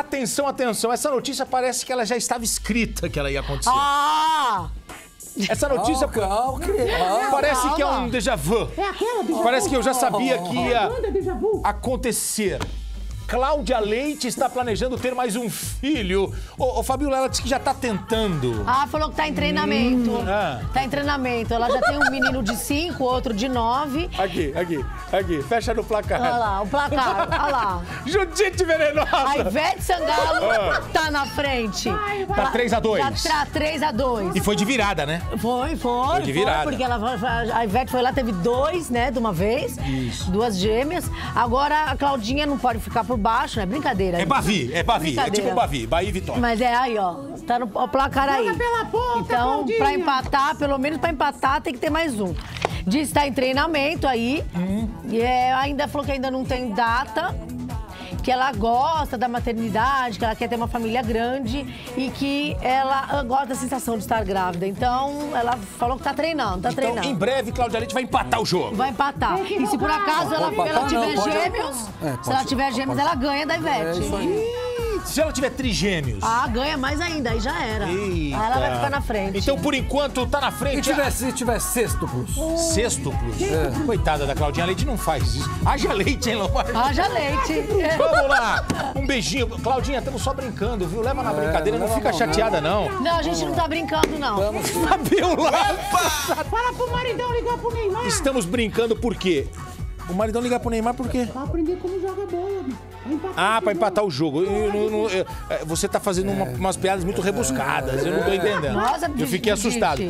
Atenção, atenção. Essa notícia parece que ela já estava escrita que ela ia acontecer. Ah! Essa notícia Calma, calma. parece que é um déjà vu. É aquela déjà Parece vu. que eu já sabia que ia acontecer. Cláudia Leite está planejando ter mais um filho. Ô, ô Fabiola, ela disse que já tá tentando. Ah, falou que tá em treinamento. ah. Tá em treinamento. Ela já tem um menino de 5, outro de 9. Aqui, aqui, aqui. Fecha no placar. Olha lá, o placar. Olha lá. Judite Venenosa. A Ivete Sangalo tá na frente. Vai, vai. Tá 3 a 2 Já tá 3 a 2 E foi de virada, né? Foi, foi. Foi de virada. porque ela, a Ivete foi lá, teve dois, né, de uma vez. Isso. Duas gêmeas. Agora a Claudinha não pode ficar por baixo, né? Brincadeira. É Bavi, é Bavi. É tipo Bavi, Bahia e Vitória. Mas é aí, ó. Tá no o placar aí. Joga pela ponta, Então, Claudinha. pra empatar, pelo menos pra empatar, tem que ter mais um. Diz que tá em treinamento aí. Hum. E é, ainda falou que ainda não tem data. Que ela gosta da maternidade, que ela quer ter uma família grande e que ela gosta da sensação de estar grávida. Então, ela falou que tá treinando, tá Então, treinando. em breve, Cláudia Leite vai empatar o jogo. Vai empatar. E se por acaso ela, Pode ela empatar, tiver não, pode- gêmeos, É, se ela tiver gêmeos, pode- ela ganha da Ivete. É isso aí. Se ela tiver trigêmeos. Ah, ganha mais ainda, aí já era. Aí ela vai ficar na frente. Então, por enquanto, tá na E frente. tiver, se tiver sextuplos? Sextuplos. É. Coitada da Claudinha Leite, não faz isso. Haja leite, hein, Lomar? Haja leite. Vamos lá. Um beijinho. Claudinha, estamos só brincando, viu? Leva na brincadeira, não não fica leva chateada, não. Não, a gente não tá brincando, não. Vamos. Fabiola! Fala pro maridão ligar pro Neymar. Estamos brincando por quê? O maridão ligar pro Neymar por quê? Pra aprender como joga bola, bicho. Pra empatar Ah, pra empatar o jogo. Eu não- não- eu- é, você tá fazendo uma- umas piadas muito rebuscadas, eu não tô entendendo. Nossa, eu fiquei assustado.